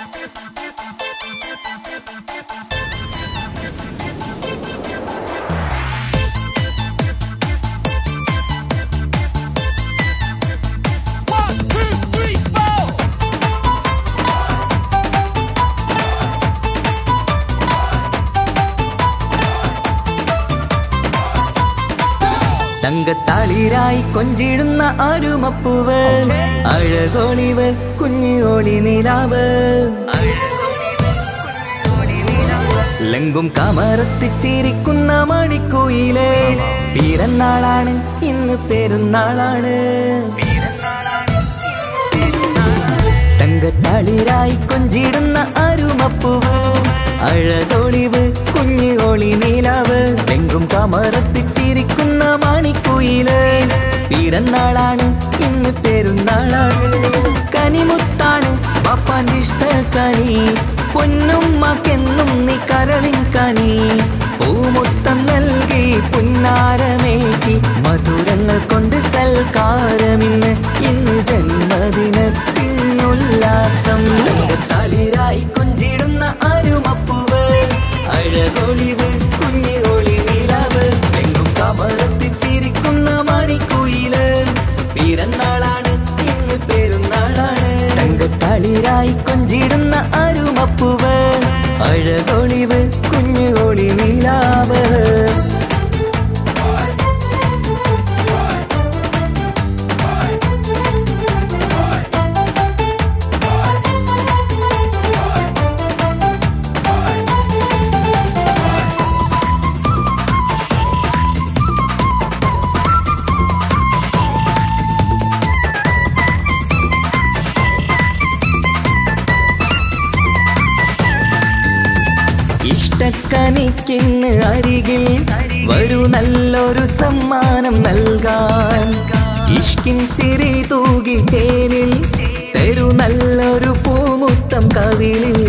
Música തങ്കത്താളിരായി കൊഞ്ചിടുന്ന അരുമപ്പൂവ്. അഴകോളിവ് കുഞ്ഞു ഓളി നിലാവ്. ലങ്കും കമറത്തിച്ചിരിക്കുന്ന മണിക്കോയിലെ. പിറന്നാളാണ് ഇന്ന് പെരുന്നാളാണ്. തങ്കത്താളിരായി കൊഞ്ചിടുന്ന അരുമപ്പൂവ്. അഴകൊളിവ് കുഞ്ഞു ഓളി നീലാവ്. എങ്കും കമറത്തിച്ചിരിക്കുന്ന മണിക്കുയിൽ പിറന്നാളാണ്. ഇന്ന് പെരുന്നാളാണ്. കനിമുത്താണ് പാപ്പാന്റെ കനി പൊന്നുമ്മക്കെന്നും നീ കരളിൻ കനി. പൂമുത്തം നൽകി പുന്നാരമേറ്റി മധുരങ്ങൾ കൊണ്ട് സൽക്കാരമിന്ന് ഇന്ന് ജന്മദിനത്തിനുല്ലാസം തങ്കത്തളിരായി കൊഞ്ചിടുന്ന അരുമപ്പൂവ് അഴകൊളിവ് കുഞ്ഞു ഒളി നിലാവ്. ഇഷ്ടക്കനിക്കിന്ന് അരികിൽ വരൂ നല്ലൊരു സമ്മാനം നൽകാൻ. ഇഷ്കിൻ ചിരി തൂകി ചേരിൽ തരൂ നല്ലൊരു പൂമുത്തം കവിളിൽ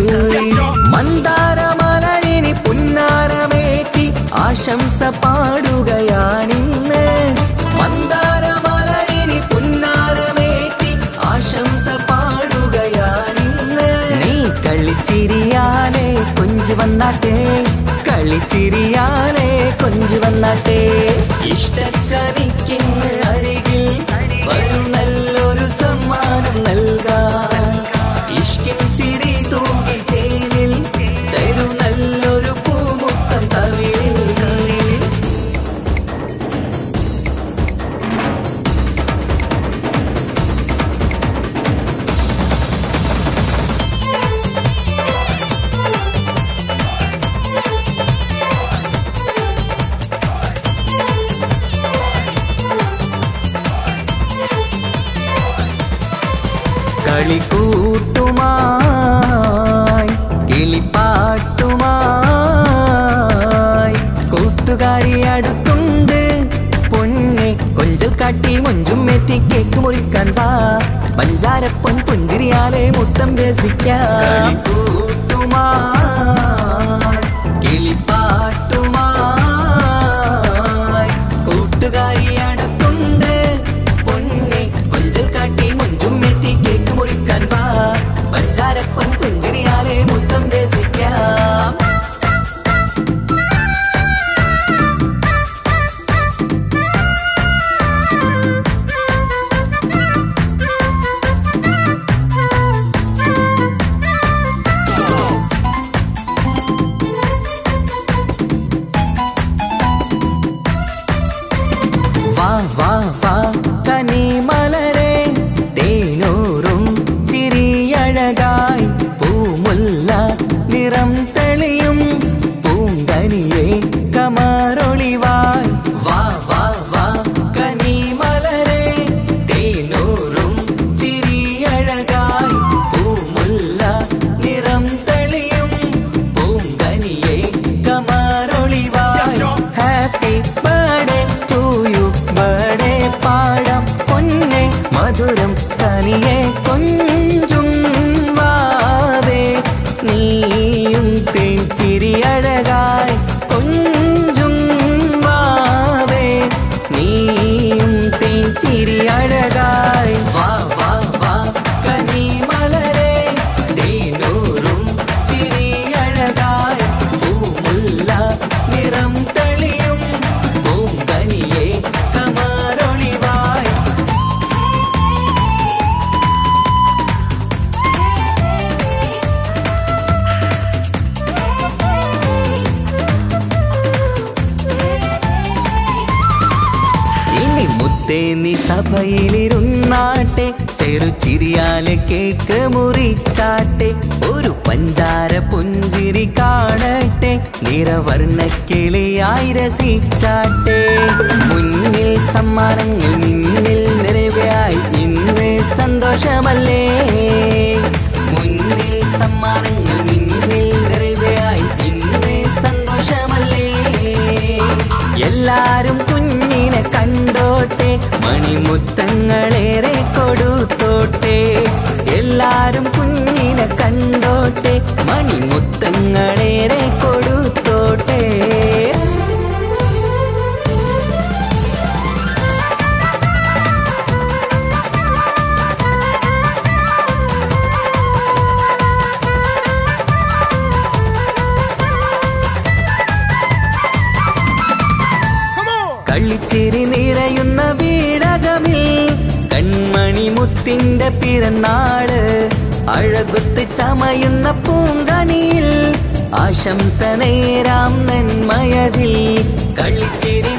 വന്നാട്ടെ. കളിച്ചിരിയാനെ കൊഞ്ചു വന്നാട്ടെ. ഇഷ്ടക്കനിക്കിന്ന് കളിക്കൂട്ടുമായി കിളിപ്പാട്ടുമായി. കൂട്ടുകാരി അടുത്തുണ്ട് പൊന്നെ കാട്ടി ചിരിയഴക മുത്തേ നീ സഭയിലിരുന്നാട്ടെ ചെറുചിരിയാലെ കേക്ക് മുറിച്ചാട്ടെ ഒരു പഞ്ചാര പുഞ്ചിരി കാണട്ടെ നിറവർണ കിളിയായി രസിച്ചാട്ടെ. മുന്നിൽ സമ്മാനങ്ങൾ നിന്നിൽ നിറവയായി ഇന്ന് സന്തോഷമല്ലേ? കളിച്ചിരി നിറയുന്ന വീടകമിൽ കൺമണി മുത്തിന്റെ പിറന്നാൾ. അഴകുത്ത് ചമയുന്ന പൂങ്കണിയിൽ ആശംസ നേരാം നന്മയതിൽ. കളിച്ചിരി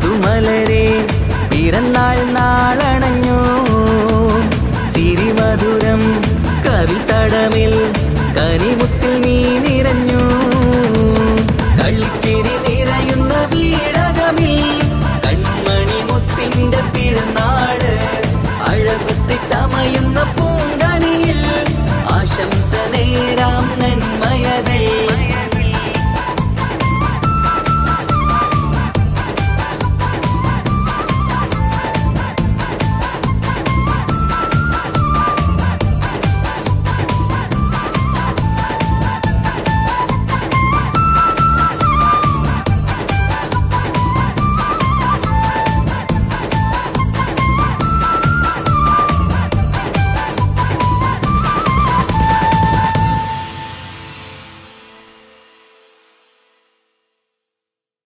മധുമലരെ പിറന്നാൾ നാളണഞ്ഞു. ചിരിമധുരം കവിതടമിൽ കരിമുത്തിൽ നീ നിറഞ്ഞു.